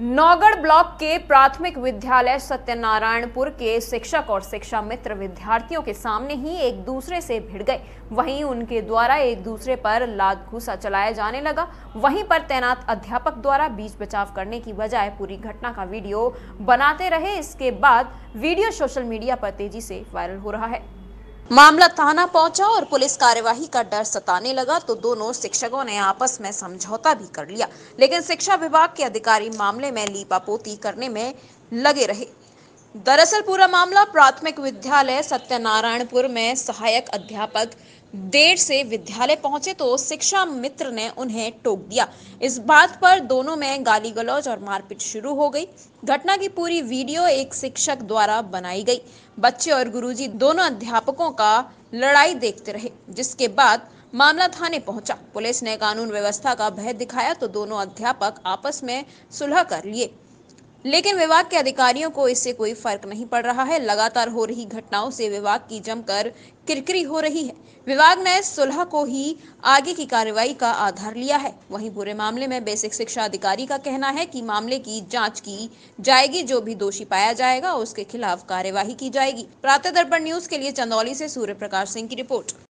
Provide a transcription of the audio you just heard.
Naugarh block के प्राथमिक विद्यालय सत्यनारायणपुर के शिक्षक और शिक्षा मित्र विद्यार्थियों के सामने ही एक दूसरे से भिड़ गए। वहीं उनके द्वारा एक दूसरे पर लाद घूसा चलाया जाने लगा। वहीं पर तैनात अध्यापक द्वारा बीच बचाव करने की बजाय पूरी घटना का वीडियो बनाते रहे। इसके बाद वीडियो सोशल मीडिया पर तेज़ी से वायरल हो रहा है। मामला थाना पहुँचा और पुलिस कार्यवाही का डर सताने लगा तो दोनों शिक्षकों ने आपस में समझौता भी कर लिया। लेकिन शिक्षा विभाग के अधिकारी मामले में लीपापोती करने में लगे रहे। दरअसल पूरा मामला प्राथमिक विद्यालय सत्यनारायणपुर में सहायक अध्यापक देर से विद्यालय पहुँचे तो शिक्षा मित्र ने उन्हें टोक दिया। इस बात पर दोनों में गाली गलौज और मारपीट शुरू हो गई। घटना की पूरी वीडियो एक शिक्षक द्वारा बनाई गई। बच्चे और गुरुजी दोनों अध्यापकों का लड़ाई देखते रहे, जिसके बाद मामला थाने पहुँचा। पुलिस ने कानून व्यवस्था का भय दिखाया तो दोनों अध्यापक आपस में सुलह कर लिए। लेकिन विभाग के अधिकारियों को इससे कोई फ़र्क नहीं पड़ रहा है। लगातार हो रही घटनाओं से विभाग की जमकर किरकिरी हो रही है। विभाग ने सुलह को ही आगे की कार्रवाई का आधार लिया है। वहीं पूरे मामले में बेसिक शिक्षा अधिकारी का कहना है कि मामले की जाँच की जाएगी, जो भी दोषी पाया जाएगा, उसके खिलाफ कार्यवाही की जाएगी। प्रातः दर्पण न्यूज़ के लिए चंदौली से सूर्य प्रकाश सिंह की रिपोर्ट।